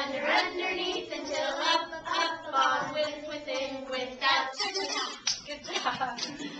under, underneath, until up, up, on, with, within, without. Good job.